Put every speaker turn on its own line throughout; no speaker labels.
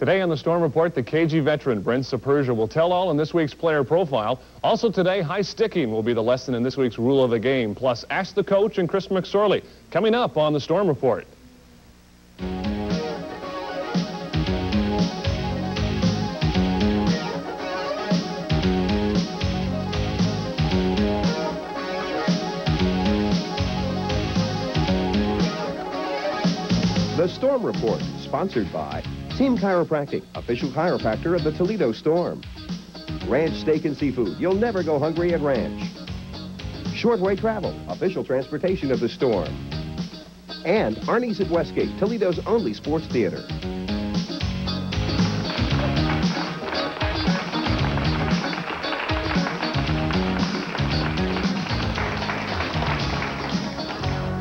Today on the Storm Report, the KG veteran Brent Sapergia will tell all in this week's player profile. Also today, high sticking will be the lesson in this week's rule of the game. Plus, Ask the Coach and Chris McSorley coming up on the Storm Report.
The Storm Report, sponsored by Team Chiropractic, official chiropractor of the Toledo Storm. Ranch Steak and Seafood. You'll never go hungry at Ranch. Shortway Travel, official transportation of the Storm. And Arnie's at Westgate, Toledo's only sports theater.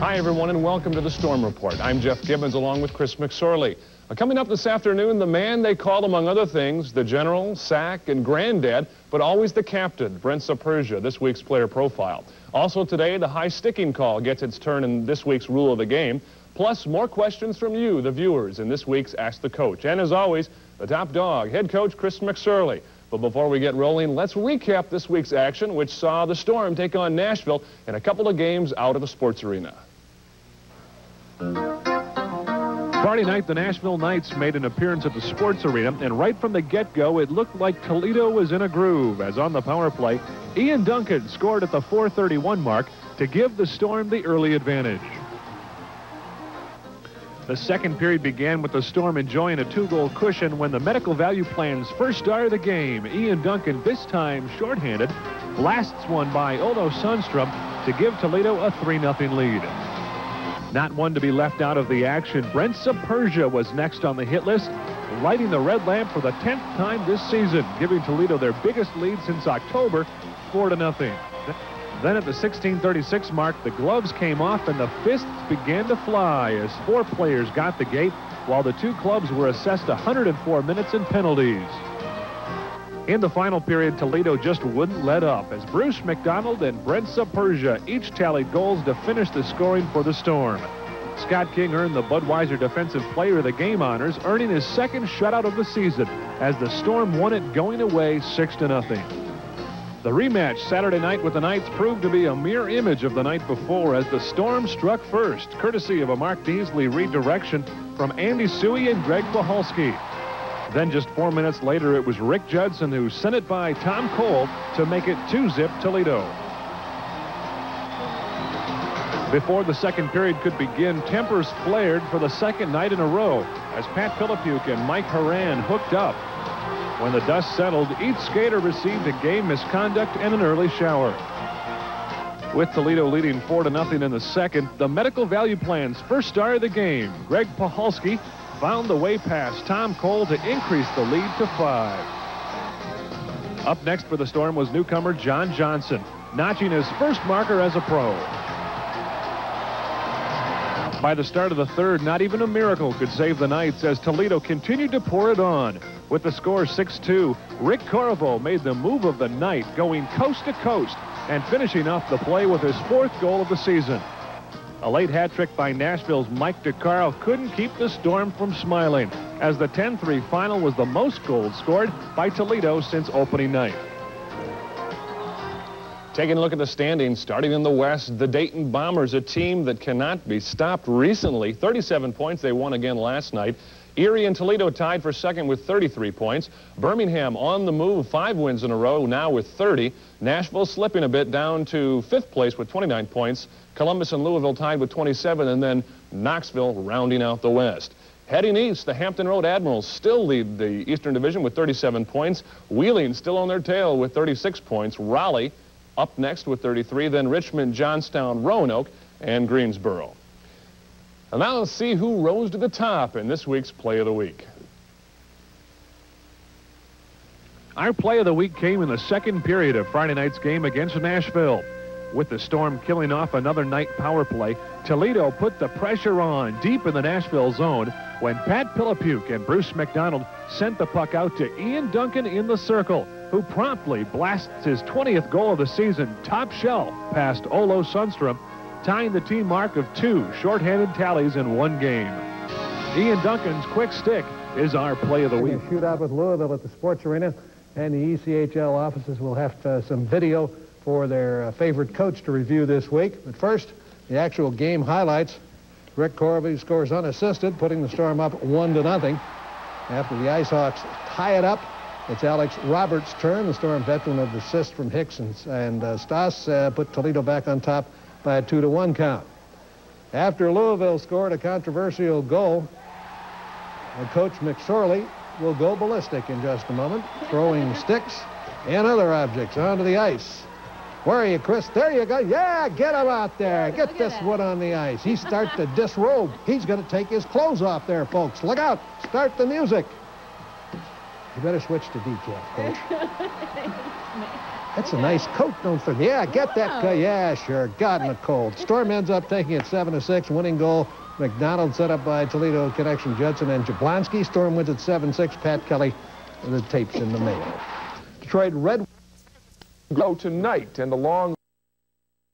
Hi, everyone, and welcome to the Storm Report. I'm Jeff Gibbons along with Chris McSorley. Uh, coming up this afternoon, the man they call, among other things, the general, sack, and granddad, but always the captain, Brent Sapergia, this week's player profile. Also today, the high sticking call gets its turn in this week's rule of the game, plus more questions from you, the viewers, in this week's Ask the Coach. And as always, the top dog, head coach Chris McSorley. But before we get rolling, let's recap this week's action, which saw the Storm take on Nashville in a couple of games out of the sports arena.
Friday night, the Nashville Knights made an appearance at the sports arena, and right from the get-go, it looked like Toledo was in a groove, as on the power play, Ian Duncan scored at the 431 mark to give the Storm the early advantage. The second period began with the Storm enjoying a two-goal cushion when the medical value plan's first star of the game, Ian Duncan, this time shorthanded, blasts one by Olo Sundstrom to give Toledo a 3-0 lead. Not one to be left out of the action, Brent Sapergia was next on the hit list, lighting the red lamp for the 10th time this season, giving Toledo their biggest lead since October, 4 to nothing. Then at the 1636 mark, the gloves came off and the fists began to fly as four players got the gate, while the two clubs were assessed 104 minutes in penalties. In the final period, Toledo just wouldn't let up as Bruce McDonald and Brent Sapergia each tallied goals to finish the scoring for the Storm. Scott King earned the Budweiser Defensive Player of the Game honors, earning his second shutout of the season as the Storm won it going away 6 to nothing. The rematch Saturday night with the Knights proved to be a mere image of the night before as the Storm struck first, courtesy of a Mark Deazeley redirection from Andy Suhy and Greg Puhalski. Then just four minutes later, it was Rick Judson who sent it by Tom Cole to make it 2-zip Toledo. Before the second period could begin, tempers flared for the second night in a row as Pat Pilipuk and Mike Horan hooked up. When the dust settled, each skater received a game misconduct and an early shower. With Toledo leading 4 to nothing in the second, the medical value plan's first star of the game, Greg Puhalski, found the way past Tom Cole to increase the lead to five. Up next for the Storm was newcomer John Johnson, notching his first marker as a pro. By the start of the third, not even a miracle could save the Knights as Toledo continued to pour it on. With the score 6-2, Rick Corriveau made the move of the night, going coast to coast and finishing off the play with his fourth goal of the season. A late hat trick by Nashville's Mike DeCaro couldn't keep the Storm from smiling, as the 10-3 final was the most goals scored by Toledo since opening night.
Taking a look at the standings, starting in the West, the Dayton Bombers, a team that cannot be stopped recently. 37 points they won again last night. Erie and Toledo tied for second with 33 points. Birmingham on the move, five wins in a row, now with 30. Nashville slipping a bit down to fifth place with 29 points. Columbus and Louisville tied with 27, and then Knoxville rounding out the West. Heading east, the Hampton Road Admirals still lead the Eastern Division with 37 points. Wheeling still on their tail with 36 points. Raleigh up next with 33, then Richmond, Johnstown, Roanoke, and Greensboro. And now let's see who rose to the top in this week's Play of the Week.
Our play of the week came in the second period of Friday night's game against Nashville. With the Storm killing off another night power play, Toledo put the pressure on deep in the Nashville zone when Pat Pilipuk and Bruce McDonald sent the puck out to Ian Duncan in the circle, who promptly blasts his 20th goal of the season top shelf past Olo Sundstrom tying the team mark of two shorthanded tallies in one game. Ian Duncan's quick stick is our play of the week.
Shootout with Louisville at the Sports Arena, and the ECHL offices will have uh, some video for their uh, favorite coach to review this week. But first, the actual game highlights. Rick Corriveau scores unassisted, putting the Storm up one to nothing. After the Ice Hawks tie it up, it's Alex Roberts' turn. The Storm veteran of the assist from Hicks and, and uh, Stas uh, put Toledo back on top by a two to one count. After Louisville scored a controversial goal, Coach McSorley will go ballistic in just a moment, throwing sticks and other objects onto the ice. Where are you, Chris? There you go. Yeah, get him out there. Get this one on the ice. He starts to disrobe. He's going to take his clothes off there, folks. Look out. Start the music. You better switch to decaf, Coach. That's a nice coat, don't forget. Yeah, get that. Co- yeah, sure. God in the cold. Storm ends up taking it 7 to 6. Winning goal, McDonald set up by Toledo Connection Judson and Jablonski. Storm wins at 7 6. Pat Kelly, the tapes in the mail. Detroit Red
go tonight and the long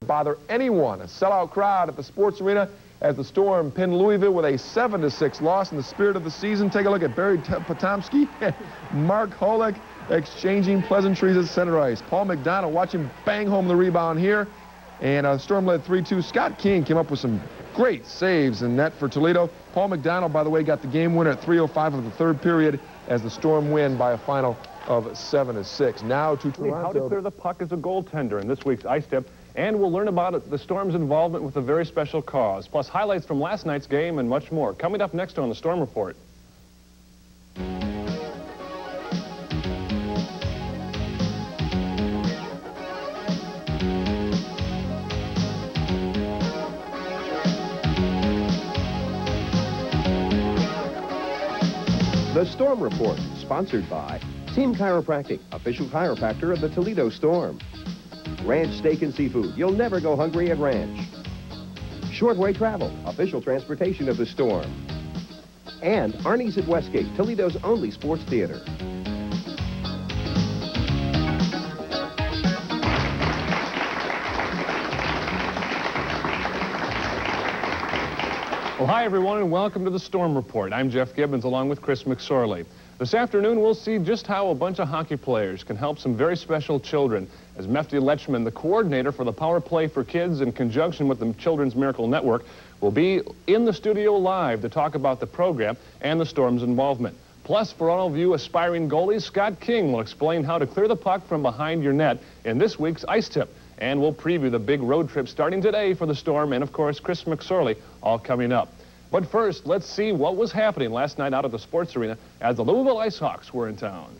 bother anyone. A sellout crowd at the sports arena as the Storm pinned Louisville with a 7-6 loss in the spirit of the season. Take a look at Barry Potomski and Mark Holek exchanging pleasantries at center ice. Paul McDonald watching bang home the rebound here. And uh, Storm led 3-2. Scott King came up with some great saves in net for Toledo. Paul McDonald, by the way, got the game winner at 3.05 of the third period as the Storm win by a final of 7 to 6. Now to Toronto.
How to clear the puck as a goaltender in this week's Ice Tip. And we'll learn about the Storm's involvement with a very special cause, plus highlights from last night's game and much more. Coming up next on the Storm Report.
The Storm Report, sponsored by Team Chiropractic, official chiropractor of the Toledo Storm. Ranch Steak and Seafood. You'll never go hungry at Ranch. Shortway Travel, official transportation of the Storm. And Arnie's at Westgate, Toledo's only sports theater.
Well, hi, everyone, and welcome to the Storm Report. I'm Jeff Gibbons, along with Chris McSorley. This afternoon, we'll see just how a bunch of hockey players can help some very special children. As Mefty Lechman, the coordinator for the Power Play for Kids in conjunction with the Children's Miracle Network, will be in the studio live to talk about the program and the Storm's involvement. Plus, for all of you aspiring goalies, Scott King will explain how to clear the puck from behind your net in this week's Ice Tip. And we'll preview the big road trip starting today for the Storm and, of course, Chris McSorley, all coming up. But first, let's see what was happening last night out at the sports arena as the Louisville Ice Hawks were in town.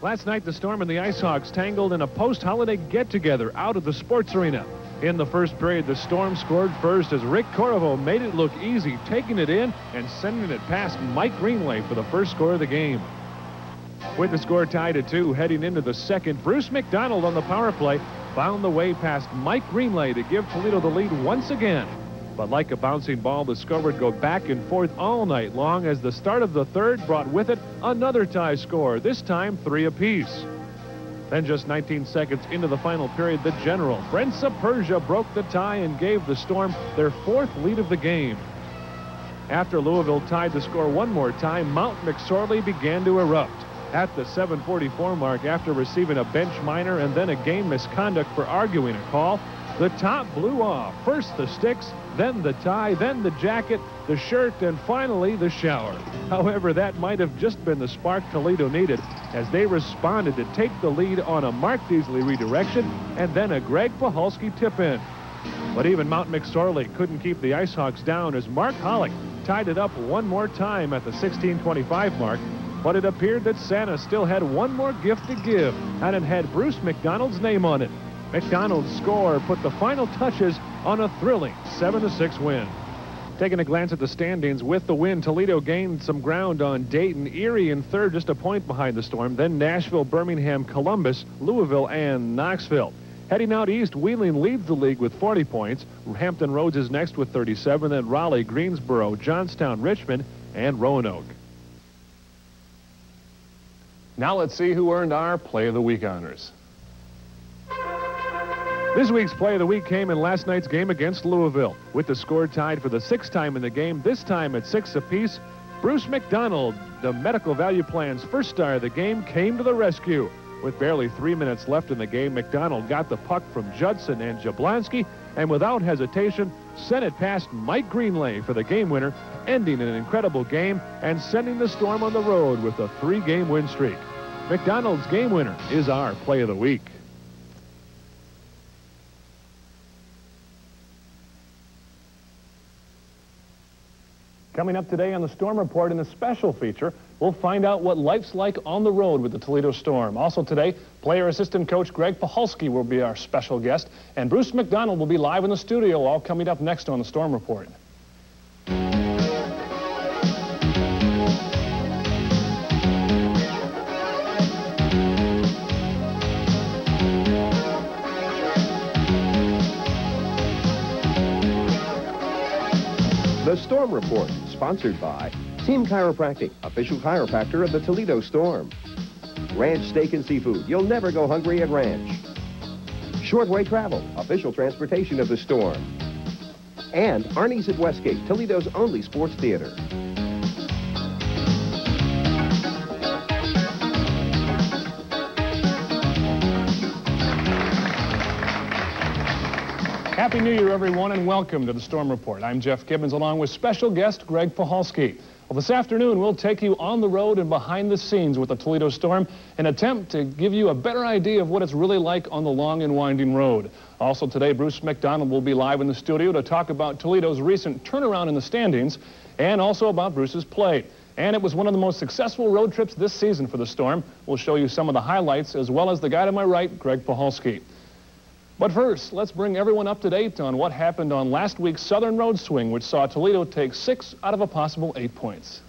Last night, the Storm and the Ice Hawks tangled in a post-holiday get-together out of the sports arena. In the first period, the Storm scored first as Rick Corriveau made it look easy, taking it in and sending it past Mike Greenlay for the first score of the game. With the score tied at two, heading into the second, Bruce McDonald on the power play found the way past Mike Greenlay to give Toledo the lead once again. But like a bouncing ball, the score would go back and forth all night long as the start of the third brought with it another tie score, this time three apiece. Then just 19 seconds into the final period, the general, Brent Sapergia, broke the tie and gave the Storm their fourth lead of the game. After Louisville tied the score one more time, Mount McSorley began to erupt at the 744 mark after receiving a bench minor and then a game misconduct for arguing a call. The top blew off. First the sticks, then the tie, then the jacket, the shirt, and finally the shower. However, that might have just been the spark Toledo needed as they responded to take the lead on a Mark Deazeley redirection and then a Greg Puhalski tip-in. But even Mount McSorley couldn't keep the Ice Hawks down as Mark Hollick tied it up one more time at the 1625 mark but it appeared that Santa still had one more gift to give, and it had Bruce McDonald's name on it. McDonald's score put the final touches on a thrilling 7-6 win. Taking a glance at the standings, with the win, Toledo gained some ground on Dayton, Erie in third, just a point behind the Storm, then Nashville, Birmingham, Columbus, Louisville, and Knoxville. Heading out east, Wheeling leads the league with 40 points. Hampton Roads is next with 37, then Raleigh, Greensboro, Johnstown, Richmond, and Roanoke.
Now let's see who earned our Play of the Week honors.
This week's Play of the Week came in last night's game against Louisville. With the score tied for the sixth time in the game, this time at six apiece, Bruce McDonald, the medical value plan's first star of the game, came to the rescue. With barely three minutes left in the game, McDonald got the puck from Judson and Jablonski, and without hesitation, sent it past Mike Greenlay for the game winner, ending an incredible game and sending the Storm on the road with a three-game win streak. McDonald's game winner is our play of the week.
Coming up today on the Storm Report in a special feature, we'll find out what life's like on the road with the Toledo Storm. Also today, player assistant coach Greg Puhalski will be our special guest, and Bruce McDonald will be live in the studio, all coming up next on the Storm Report.
The Storm Report, sponsored by Team Chiropractic, official chiropractor of the Toledo Storm. Ranch Steak and Seafood, you'll never go hungry at Ranch. Shortway Travel, official transportation of the Storm. And Arnie's at Westgate, Toledo's only sports theater.
Happy New Year, everyone, and welcome to the Storm Report. I'm Jeff Gibbons, along with special guest Greg Puhalski. Well, this afternoon, we'll take you on the road and behind the scenes with the Toledo Storm, an attempt to give you a better idea of what it's really like on the long and winding road. Also today, Bruce McDonald will be live in the studio to talk about Toledo's recent turnaround in the standings and also about Bruce's play. And it was one of the most successful road trips this season for the Storm. We'll show you some of the highlights, as well as the guy to my right, Greg Puhalski. But first, let's bring everyone up to date on what happened on last week's Southern Road Swing, which saw Toledo take six out of a possible eight points.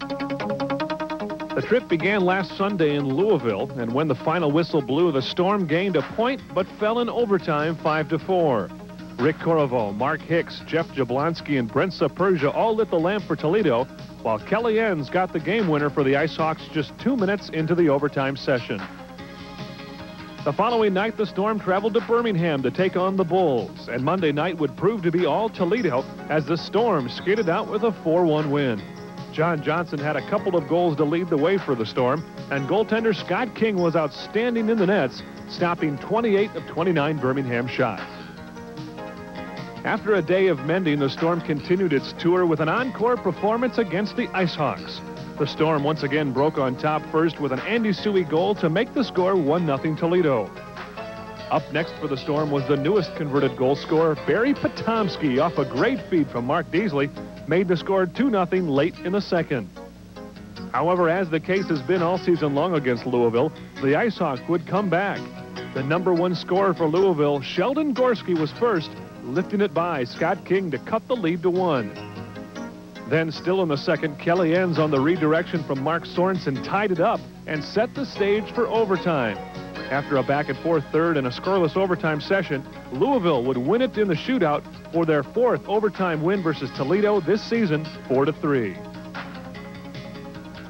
The trip began last Sunday in Louisville, and when the final whistle blew, the Storm gained a point but fell in overtime 5 to 4. Rick Corriveau, Mark Hicks, Jeff Jablonski, and Brent Sapergia all lit the lamp for Toledo, while Kelly Enns got the game winner for the Ice Hawks just two minutes into the overtime session. The following night, the Storm traveled to Birmingham to take on the Bulls, and Monday night would prove to be all Toledo as the Storm skated out with a 4-1 win. John Johnson had a couple of goals to lead the way for the Storm, and goaltender Scott King was outstanding in the nets, stopping 28 of 29 Birmingham shots. After a day of mending, the Storm continued its tour with an encore performance against the Ice Hawks. The Storm once again broke on top first with an Andy Suhy goal to make the score 1-0 Toledo. Up next for the Storm was the newest converted goal scorer, Barry Potomski, off a great feed from Mark Deazeley, made the score 2-0 late in the second. However, as the case has been all season long against Louisville, the Ice Hawks would come back. The number one scorer for Louisville, Sheldon Gorski, was first, lifting it by Scott King to cut the lead to one. Then, still in the second, Kelly Enns on the redirection from Mark Sorensen tied it up and set the stage for overtime. After a back and forth third and a scoreless overtime session, Louisville would win it in the shootout for their fourth overtime win versus Toledo this season, 4 to 3.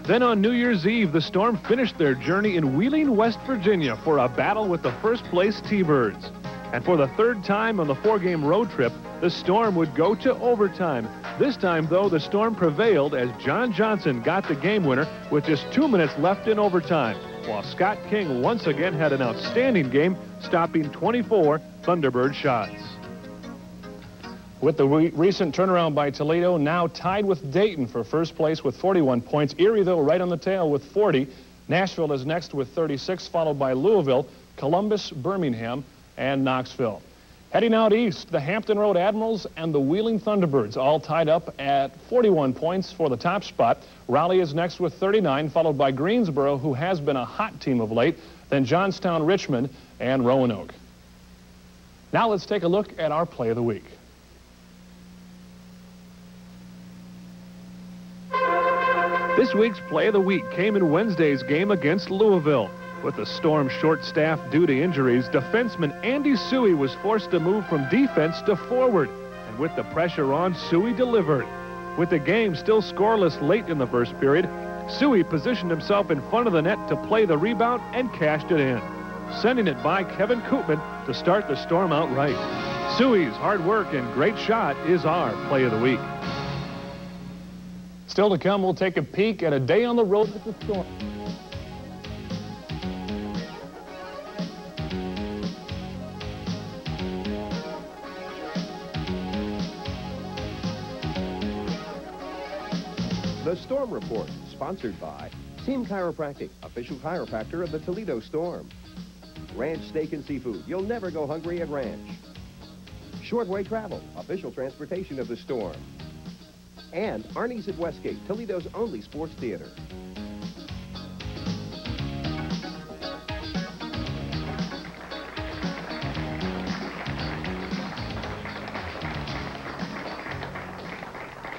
Then on New Year's Eve, the Storm finished their journey in Wheeling, West Virginia for a battle with the first place T-Birds. And for the third time on the four-game road trip, the Storm would go to overtime. This time, though, the Storm prevailed as John Johnson got the game winner with just two minutes left in overtime, while Scott King once again had an outstanding game, stopping 24 Thunderbird shots.
With the re recent turnaround by Toledo, now tied with Dayton for first place with 41 points. Erie, though, right on the tail with 40. Nashville is next with 36, followed by Louisville, Columbus, Birmingham, and Knoxville. Heading out east, the Hampton Road Admirals and the Wheeling Thunderbirds all tied up at 41 points for the top spot. Raleigh is next with 39, followed by Greensboro, who has been a hot team of late, then Johnstown, Richmond, and Roanoke. Now let's take a look at our play of the week.
This week's play of the week came in Wednesday's game against Louisville. With the Storm short staff due to injuries, defenseman Andy Suhy was forced to move from defense to forward. And with the pressure on, Suhy delivered. With the game still scoreless late in the first period, Suhy positioned himself in front of the net to play the rebound and cashed it in, sending it by Kevin Koopman to start the Storm outright. Suhy's hard work and great shot is our play of the week.
Still to come, we'll take a peek at a day on the road with
the storm. Report, sponsored by Team Chiropractic, official chiropractor of the Toledo Storm. Ranch Steak and Seafood. You'll never go hungry at Ranch. Shortway Travel, official transportation of the Storm. And Arnie's at Westgate, Toledo's only sports theater.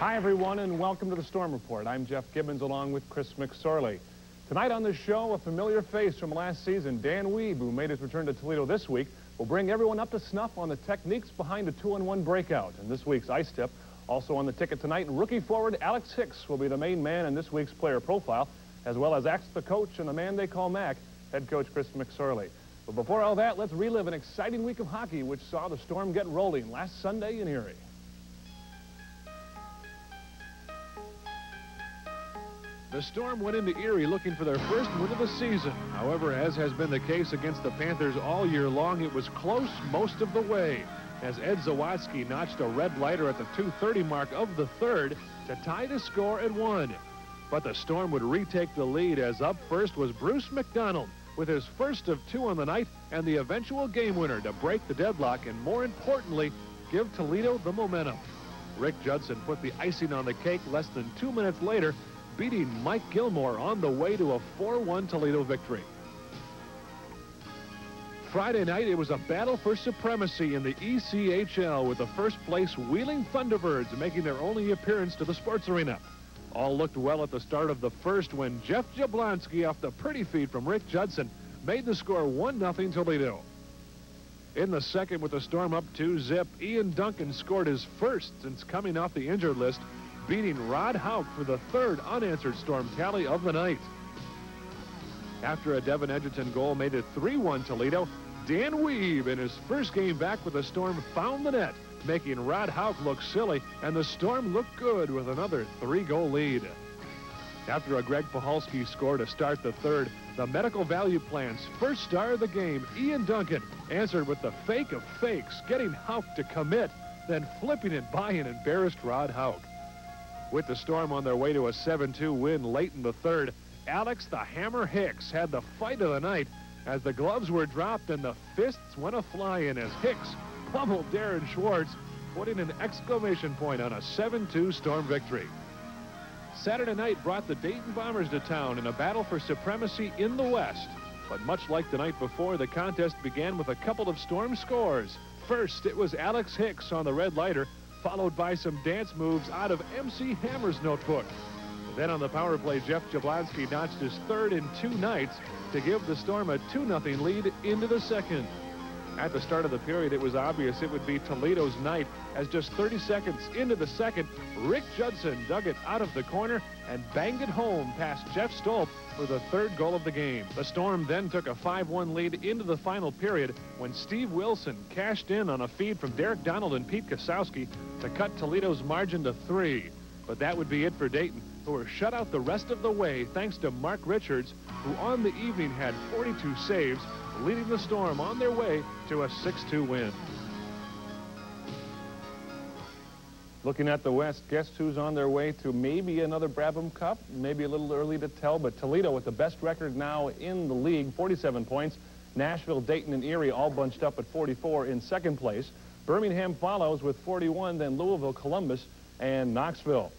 Hi, everyone, and welcome to the Storm Report. I'm Jeff Gibbons along with Chris McSorley. Tonight on the show, a familiar face from last season, Dan Wiebe, who made his return to Toledo this week, will bring everyone up to snuff on the techniques behind a two-on-one breakout. And this week's Ice Tip, also on the ticket tonight, rookie forward Alex Hicks will be the main man in this week's player profile, as well as Ask the Coach and the man they call Mac, head coach Chris McSorley. But before all that, let's relive an exciting week of hockey, which saw the Storm get rolling last Sunday in Erie.
The Storm went into Erie looking for their first win of the season. However, as has been the case against the Panthers all year long, it was close most of the way as Ed Zawatsky notched a red lighter at the 2.30 mark of the third to tie the score at one. But the Storm would retake the lead as up first was Bruce McDonald with his first of two on the night and the eventual game winner to break the deadlock and, more importantly, give Toledo the momentum. Rick Judson put the icing on the cake less than two minutes later beating Mike Gilmore on the way to a 4-1 Toledo victory. Friday night, it was a battle for supremacy in the ECHL with the first place Wheeling Thunderbirds making their only appearance to the sports arena. All looked well at the start of the first when Jeff Jablonski off the pretty feed from Rick Judson made the score 1-0 Toledo. In the second with the Storm up 2-zip, Ian Duncan scored his first since coming off the injured list beating Rod Hauk for the third unanswered storm tally of the night. After a Devin Edgerton goal made it 3-1 Toledo, Dan Wiebe, in his first game back with the Storm found the net, making Rod Hauk look silly, and the Storm looked good with another three-goal lead. After a Greg Puhalski score to start the third, the Medical Value Plan's first star of the game, Ian Duncan, answered with the fake of fakes, getting Hauk to commit, then flipping it by an embarrassed Rod Hauk. With the Storm on their way to a 7-2 win late in the third, Alex the Hammer Hicks had the fight of the night as the gloves were dropped and the fists went a-flying as Hicks pummeled Darren Schwartz, putting in an exclamation point on a 7-2 Storm victory. Saturday night brought the Dayton Bombers to town in a battle for supremacy in the West. But much like the night before, the contest began with a couple of Storm scores. First, it was Alex Hicks on the red lighter followed by some dance moves out of MC Hammer's notebook. Then on the power play, Jeff Jablonski notched his third in two nights to give the Storm a 2-0 lead into the second. At the start of the period, it was obvious it would be Toledo's night as just 30 seconds into the second, Rick Judson dug it out of the corner and banged it home past Jeff Stolp for the third goal of the game. The Storm then took a 5-1 lead into the final period when Steve Wilson cashed in on a feed from Derek Donald and Pete Kosowski to cut Toledo's margin to three. But that would be it for Dayton, who were shut out the rest of the way thanks to Mark Richards, who on the evening had 42 saves leading the Storm on their way to a 6-2 win.
Looking at the West, guess who's on their way to maybe another Brabham Cup? Maybe a little early to tell, but Toledo with the best record now in the league, 47 points. Nashville, Dayton, and Erie all bunched up at 44 in second place. Birmingham follows with 41, then Louisville, Columbus, and Knoxville.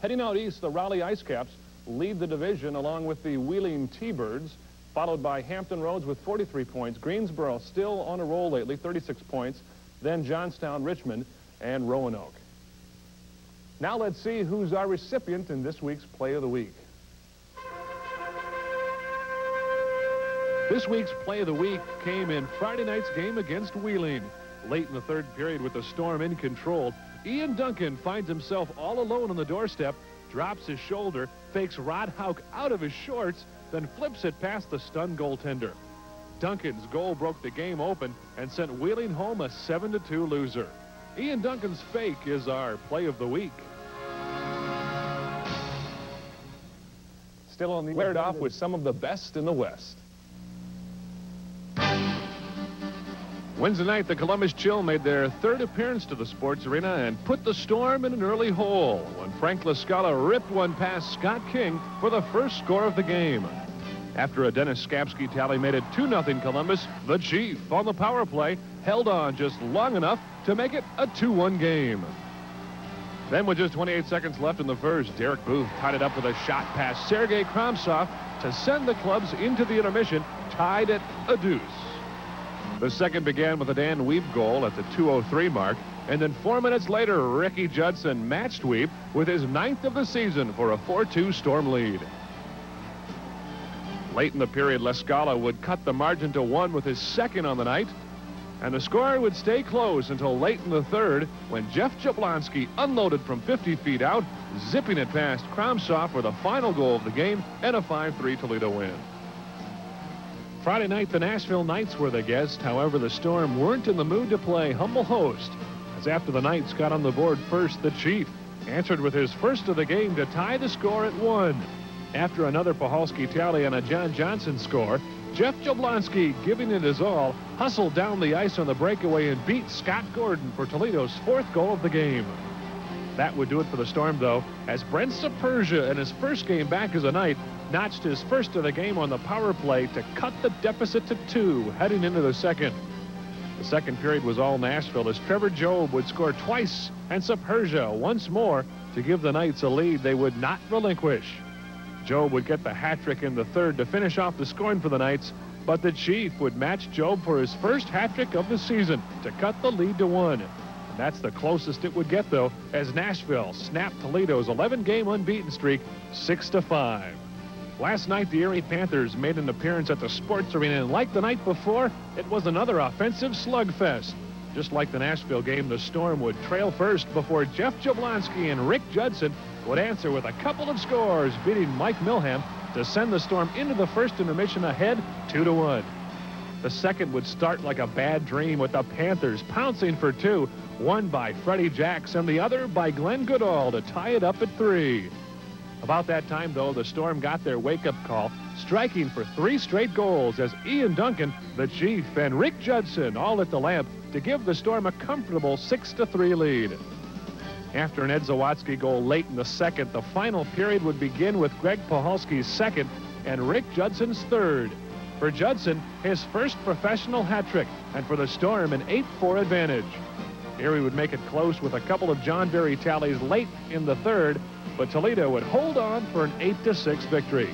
Heading out east, the Raleigh Ice Caps lead the division along with the Wheeling T-Birds followed by Hampton Roads with 43 points. Greensboro still on a roll lately, 36 points. Then Johnstown, Richmond, and Roanoke. Now let's see who's our recipient in this week's Play of the Week.
This week's Play of the Week came in Friday night's game against Wheeling. Late in the third period with the Storm in control, Ian Duncan finds himself all alone on the doorstep, drops his shoulder, fakes Rod Hauk out of his shorts, then flips it past the stunned goaltender. Duncan's goal broke the game open and sent Wheeling home a 7-2 loser. Ian Duncan's fake is our play of the week.
Still on the... Flared off with some of the best in the West.
Wednesday night, the Columbus Chill made their third appearance to the sports arena and put the Storm in an early hole when Frank LaScala ripped one past Scott King for the first score of the game. After a Dennis Skapski tally made it 2-0 Columbus, the Chief on the power play held on just long enough to make it a 2-1 game. Then with just 28 seconds left in the first, Derek Booth tied it up with a shot past Sergei Khromtsov to send the clubs into the intermission, tied at a deuce. The second began with a Dan Wiebe goal at the 2.03 mark, and then four minutes later, Ricky Judson matched Wiebe with his ninth of the season for a 4-2 Storm lead. Late in the period, LaScala would cut the margin to one with his second on the night, and the score would stay close until late in the third when Jeff Jablonski unloaded from 50 feet out, zipping it past Khromtsov for the final goal of the game and a 5-3 Toledo win. Friday night, the Nashville Knights were the guests. However, the Storm weren't in the mood to play humble host. As after the Knights got on the board first, the Chief answered with his first of the game to tie the score at one. After another Puhalski tally and a John Johnson score, Jeff Jablonski, giving it his all, hustled down the ice on the breakaway and beat Scott Gordon for Toledo's fourth goal of the game. That would do it for the Storm, though, as Brent Sapergia, in his first game back as a Knight, notched his first of the game on the power play to cut the deficit to two heading into the second. The second period was all Nashville as Trevor Job would score twice and Sapergia once more to give the Knights a lead they would not relinquish. Job would get the hat trick in the third to finish off the scoring for the Knights, but the Chief would match Job for his first hat trick of the season to cut the lead to one. And that's the closest it would get, though, as Nashville snapped Toledo's 11-game unbeaten streak 6 to 5. Last night, the Erie Panthers made an appearance at the sports arena, and like the night before, it was another offensive slugfest. Just like the Nashville game, the Storm would trail first before Jeff Jablonski and Rick Judson would answer with a couple of scores, beating Mike Milham to send the Storm into the first intermission ahead 2 to 1. The second would start like a bad dream with the Panthers pouncing for two, one by Freddie Jacks and the other by Glenn Goodall to tie it up at three. About that time, though, the Storm got their wake-up call, striking for three straight goals as Ian Duncan, the Chief, and Rick Judson all at the lamp to give the Storm a comfortable 6-3 lead. After an Ed Zawatsky goal late in the second, the final period would begin with Greg Puhalski's second and Rick Judson's third. For Judson, his first professional hat trick, and for the Storm, an 8-4 advantage. Erie would make it close with a couple of John Barry tallies late in the third, but Toledo would hold on for an 8-6 victory.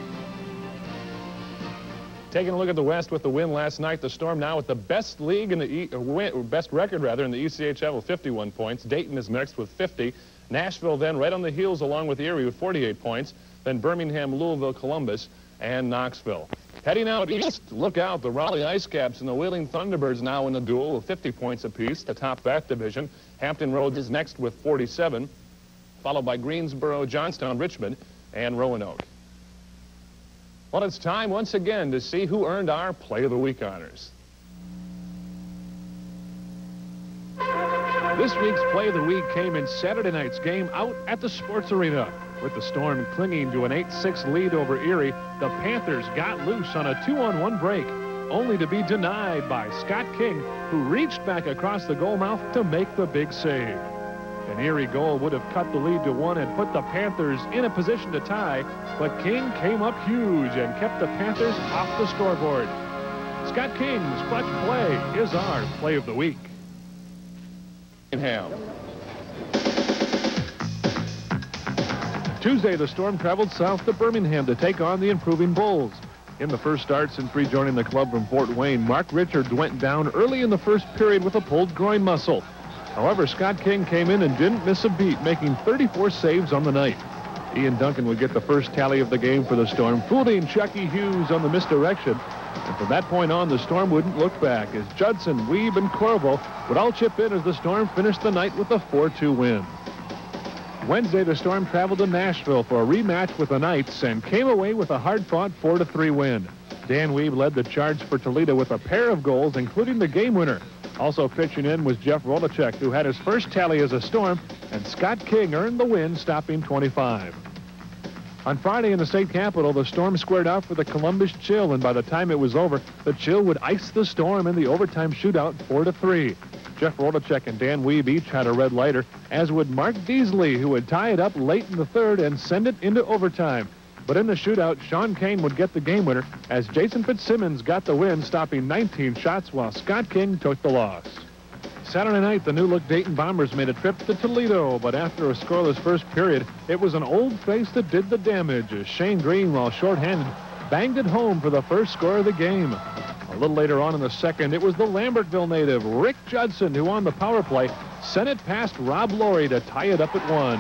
Taking a look at the West with the win last night, the Storm now with the best league in the e uh, win, best record rather in the ECHL with 51 points. Dayton is next with 50. Nashville then right on the heels along with Erie with 48 points. Then Birmingham, Louisville, Columbus, and Knoxville. Heading out east, look out, the Raleigh Ice Caps and the Wheeling Thunderbirds now in the duel with 50 points apiece to top that division. Hampton Roads is next with 47 followed by Greensboro, Johnstown, Richmond, and Roanoke. Well, it's time once again to see who earned our Play of the Week honors.
This week's Play of the Week came in Saturday night's game out at the Sports Arena. With the Storm clinging to an 8-6 lead over Erie, the Panthers got loose on a 2-on-1 break, only to be denied by Scott King, who reached back across the goal mouth to make the big save. An Erie goal would have cut the lead to one and put the Panthers in a position to tie, but King came up huge and kept the Panthers off the scoreboard. Scott King's clutch play is our play of the week.
Ham.
Tuesday, the Storm traveled south to Birmingham to take on the improving Bulls. In the first start since rejoining the club from Fort Wayne, Mark Richards went down early in the first period with a pulled groin muscle. However, Scott King came in and didn't miss a beat, making 34 saves on the night. Ian Duncan would get the first tally of the game for the Storm, fooling Chucky Hughes on the misdirection. And from that point on, the Storm wouldn't look back as Judson, Wiebe, and Corriveau would all chip in as the Storm finished the night with a 4-2 win. Wednesday, the Storm traveled to Nashville for a rematch with the Knights and came away with a hard-fought 4-3 win. Dan Wiebe led the charge for Toledo with a pair of goals, including the game winner. Also pitching in was Jeff Rolachek, who had his first tally as a Storm, and Scott King earned the win, stopping 25. On Friday in the state capitol, the Storm squared off with the Columbus Chill, and by the time it was over, the Chill would ice the Storm in the overtime shootout 4 to 3. Jeff Rodacek and Dan Wiebe each had a red lighter, as would Mark Deazeley, who would tie it up late in the third and send it into overtime. But in the shootout, Sean Kane would get the game winner as Jason Fitzsimmons got the win, stopping 19 shots while Scott King took the loss. Saturday night, the new-look Dayton Bombers made a trip to Toledo, but after a scoreless first period, it was an old face that did the damage as Shane Green, while shorthanded, banged it home for the first score of the game. A little later on in the second, it was the Lambertville native, Rick Judson, who on the power play sent it past Rob Laurie to tie it up at one.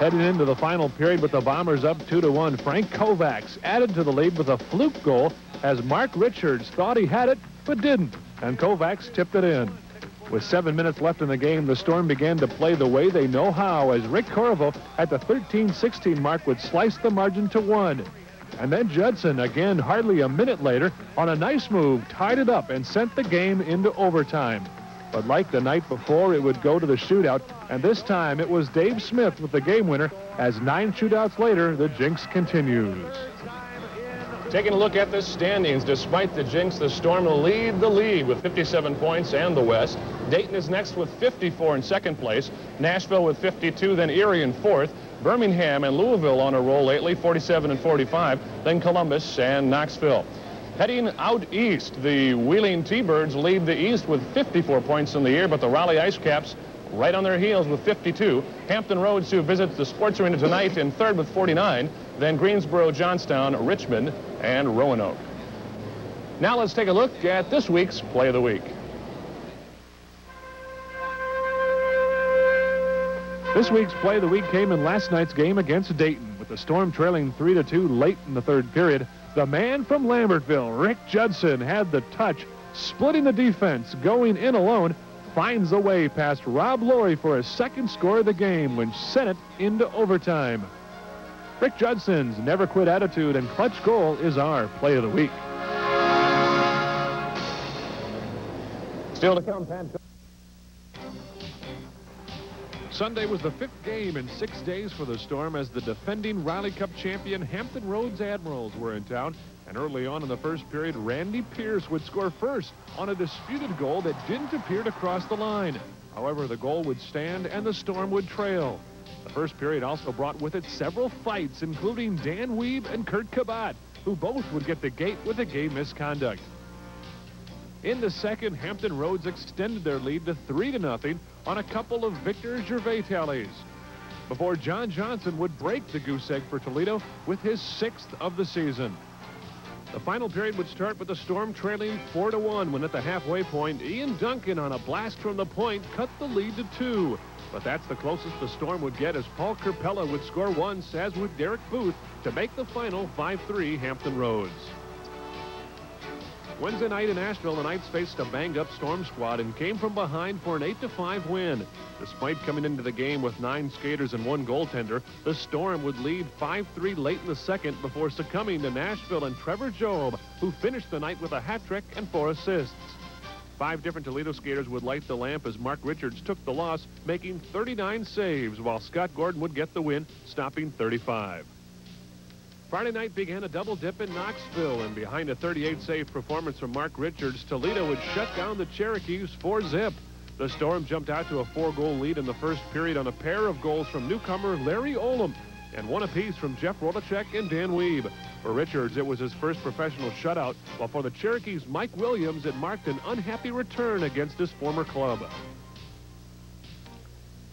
Heading into the final period with the Bombers up 2 to 1, Frank Kovacs added to the lead with a fluke goal as Mark Richards thought he had it but didn't, and Kovacs tipped it in. With seven minutes left in the game, the Storm began to play the way they know how as Rick Corriveau at the 13-16 mark would slice the margin to one. And then Judson, again hardly a minute later, on a nice move, tied it up and sent the game into overtime. But like the night before, it would go to the shootout, and this time it was Dave Smith with the game winner as nine shootouts later, the jinx continues.
Taking a look at the standings, despite the jinx, the Storm will lead the league with 57 points and the West. Dayton is next with 54 in second place. Nashville with 52, then Erie in fourth. Birmingham and Louisville on a roll lately, 47 and 45. Then Columbus and Knoxville. Heading out east, the Wheeling T-Birds lead the East with 54 points in the year, but the Raleigh Ice Caps right on their heels with 52. Hampton Roads, who visits the Sports Arena tonight, in third with 49. Then Greensboro, Johnstown, Richmond, and Roanoke. Now let's take a look at this week's Play of the Week.
This week's Play of the Week came in last night's game against Dayton, with the Storm trailing 3 to 2 late in the third period. The man from Lambertville, Rick Judson, had the touch, splitting the defense, going in alone, finds a way past Rob Laurie for his second score of the game when sent it into overtime. Rick Judson's never quit attitude and clutch goal is our play of the week.
Still to come.
Sunday was the fifth game in six days for the Storm as the defending Riley Cup champion Hampton Roads Admirals were in town. And early on in the first period, Randy Pierce would score first on a disputed goal that didn't appear to cross the line. However, the goal would stand and the Storm would trail. The first period also brought with it several fights, including Dan Wiebe and Kurt Kabat, who both would get the gate with a game misconduct. In the second, Hampton Roads extended their lead to 3 to nothing on a couple of Victor Gervais tallies before John Johnson would break the goose egg for Toledo with his sixth of the season. The final period would start with the Storm trailing 4 to 1 when at the halfway point, Ian Duncan on a blast from the point cut the lead to 2. But that's the closest the Storm would get as Paul Carpella would score once, as would Derek Booth, to make the final 5-3 Hampton Roads. Wednesday night in Nashville, the Knights faced a banged-up Storm squad and came from behind for an 8-5 win. Despite coming into the game with nine skaters and one goaltender, the Storm would lead 5-3 late in the second before succumbing to Nashville and Trevor Job, who finished the night with a hat trick and four assists. Five different Toledo skaters would light the lamp as Mark Richards took the loss, making 39 saves, while Scott Gordon would get the win, stopping 35. Friday night began a double dip in Knoxville, and behind a 38-save performance from Mark Richards, Toledo would shut down the Cherokees 4-zip. The Storm jumped out to a four-goal lead in the first period on a pair of goals from newcomer Larry Olam and one apiece from Jeff Rodacek and Dan Wiebe. For Richards, it was his first professional shutout, while for the Cherokees' Mike Williams, it marked an unhappy return against his former club.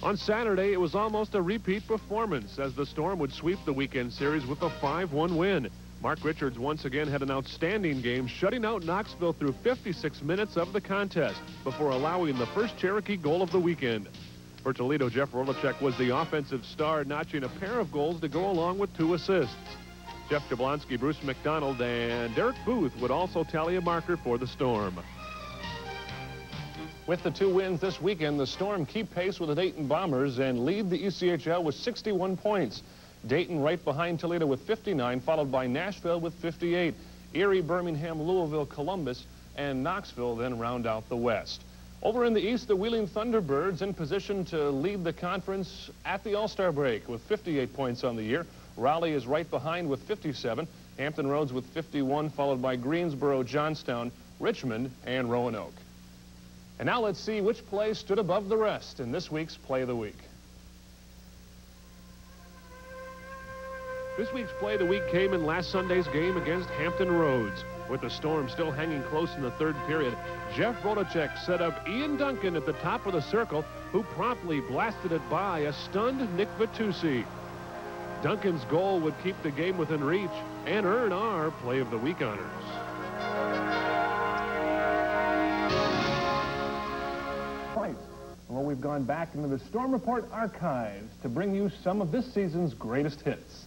On Saturday, it was almost a repeat performance as the Storm would sweep the weekend series with a 5-1 win. Mark Richards once again had an outstanding game, shutting out Knoxville through 56 minutes of the contest before allowing the first Cherokee goal of the weekend. For Toledo, Jeff Rodacek was the offensive star, notching a pair of goals to go along with two assists. Jeff Jablonski, Bruce McDonald, and Derek Booth would also tally a marker for the Storm.
With the two wins this weekend, the Storm keep pace with the Dayton Bombers and lead the ECHL with 61 points. Dayton right behind Toledo with 59, followed by Nashville with 58. Erie, Birmingham, Louisville, Columbus, and Knoxville then round out the West. Over in the East, the Wheeling Thunderbirds in position to lead the conference at the All-Star break with 58 points on the year. Raleigh is right behind with 57. Hampton Roads with 51, followed by Greensboro, Johnstown, Richmond, and Roanoke. And now let's see which play stood above the rest in this week's Play of the Week.
This week's Play of the Week came in last Sunday's game against Hampton Roads. With the storm still hanging close in the third period, Jeff Rodacek set up Ian Duncan at the top of the circle, who promptly blasted it by a stunned Nick Vitucci. Duncan's goal would keep the game within reach and earn our Play of the Week honors.
We've gone back into the Storm Report archives to bring you some of this season's greatest hits.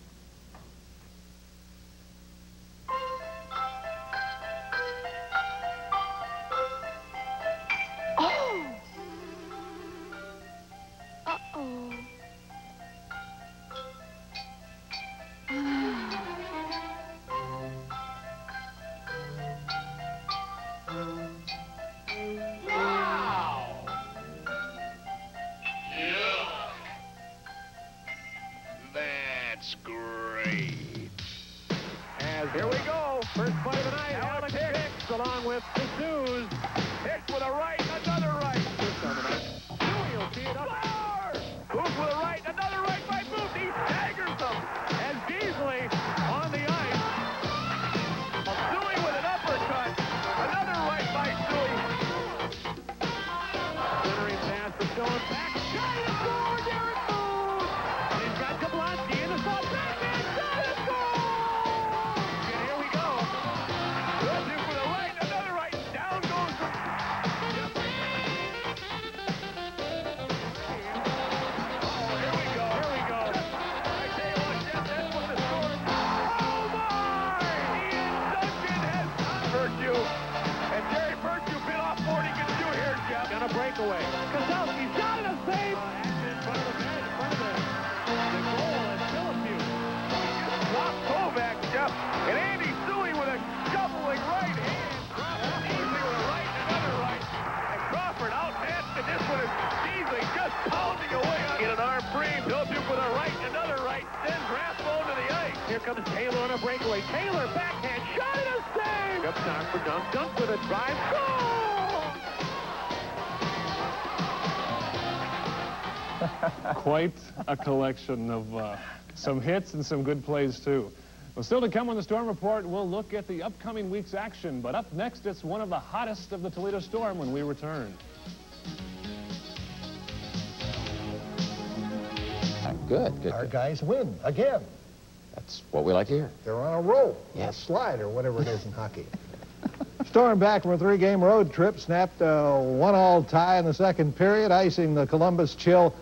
And. In
Kovac, Jeff, and Andy with a shoveling right hand. Crawford Beasley with a right and another right. And Crawford outmasted this one as Beasley just away.
An arm free.
With a right, another right, sends to the ice.
Here comes Taylor on a breakaway. Taylor backhand shot and a save. Up top for Dunk. Dunk with a drive. Goal!
Quite a collection of uh, some hits and some good plays, too. Well, still to come on the Storm Report, we'll look at the upcoming week's action. But up next, it's one of the hottest of the Toledo Storm when we return.
Good, good.
Our
good.
guys win again.
That's what we like to hear.
They're on a roll.
Yes.
A slide or whatever it is in hockey.
Storm back from a three-game road trip, snapped a one-all tie in the second period, icing the Columbus Chill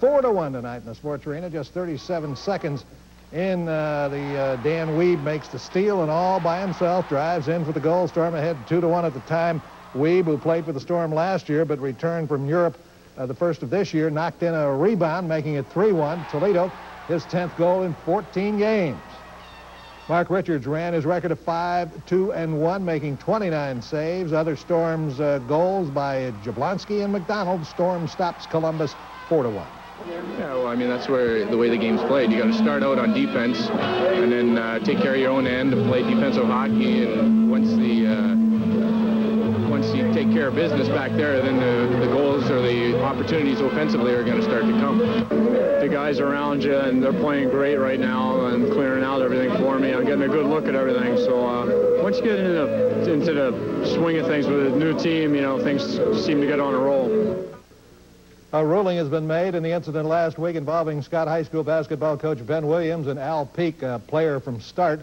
4 to one tonight in the Sports Arena. Just 37 seconds in, uh, the uh, Dan Wiebe makes the steal and all by himself, drives in for the goal. Storm ahead 2 to one at the time. Wiebe, who played for the Storm last year but returned from Europe uh, the first of this year, knocked in a rebound, making it 3-1. Toledo, his 10th goal in 14 games. Mark Richards ran his record of 5, 2, and 1, making 29 saves. Other Storm's uh, goals by Jablonski and McDonald. Storm stops Columbus 4 to 1.
Yeah, well, I mean, that's where the way the game's played. You got to start out on defense and then uh, take care of your own end and play defensive hockey. And once the uh, once you take care of business back there, then the, the goals or the opportunities offensively are going to start to come. The guys around you, and they're playing great right now and clearing out everything for me. I'm getting a good look at everything. So uh, once you get into the, into the swing of things with a new team, you know, things seem to get on a roll.
A ruling has been made in the incident last week involving Scott High School basketball coach Ben Williams and Al Peak, a player from Start.